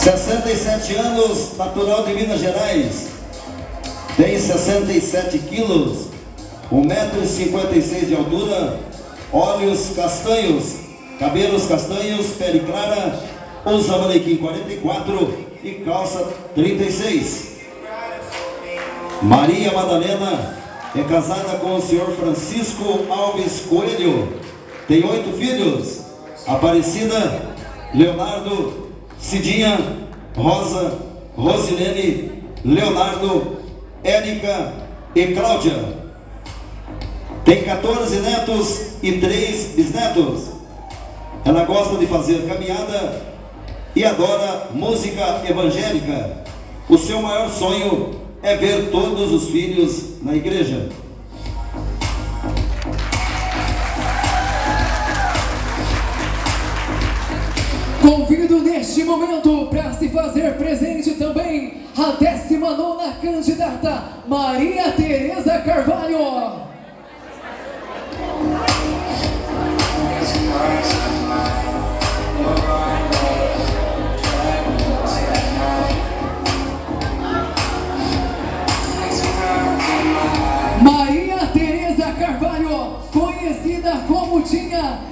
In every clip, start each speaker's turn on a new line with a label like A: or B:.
A: 67 anos, natural de Minas Gerais. Tem 67 quilos, 1,56m de altura, olhos castanhos, cabelos castanhos, pele clara, usa manequim 44 e calça 36. Maria Madalena é casada com o senhor Francisco Alves Coelho, tem oito filhos. Aparecida, Leonardo, Cidinha, Rosa, Rosilene, Leonardo, Érica e Cláudia. Tem 14 netos e 3 bisnetos. Ela gosta de fazer caminhada e adora música evangélica. O seu maior sonho é ver todos os filhos na igreja.
B: Convido neste momento para se fazer presente também a 19 candidata Maria Tereza Carvalho.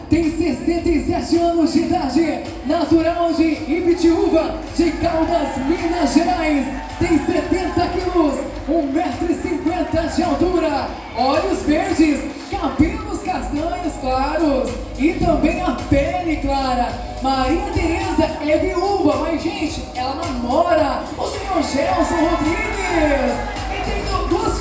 B: Tem 67 anos de idade, natural de Ibitiúva, de Caldas, Minas Gerais, tem 70 quilos, 1,50m de altura, olhos verdes, cabelos castanhos claros. E também a pele clara. Maria Tereza é viúva, mas gente, ela namora o senhor Gelson Rodrigues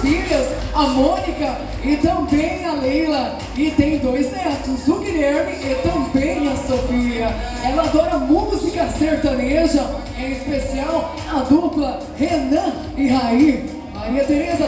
B: filhas, a Mônica e também a Leila. E tem dois netos, o Guilherme e também a Sofia. Ela adora música sertaneja, em especial a dupla Renan e Raí. Maria Tereza